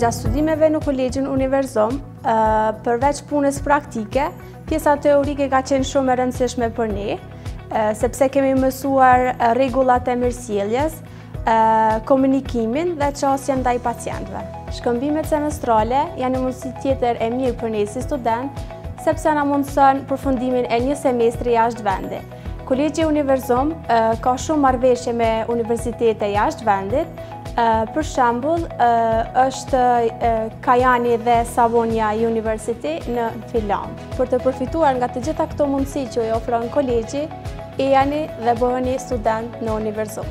Gjatë studimeve në Kolegjin Univerzum, përveç punës praktike, pjesa teorike ka qenë shumë e rëndësishme për ne, sepse kemi mësuar rregullat e mirësjelljes, komunikimin dhe qasjen ndaj pacientëve. Shkëmbimet semestrale janë një mundësi tjetër e mirë për ne si studentë, sepse na mundëson përfundimin e një semestri jashtë vendi. Kolegji Univerzum ka shumë marrëveshje me universitete jashtë vendit, për shembull është Kajani dhe Savonia University në Finlandë. Për të përfituar nga të gjitha këto mundësi që i ofron kolegji, ejani dhe bëhuni studentë në Univerzum.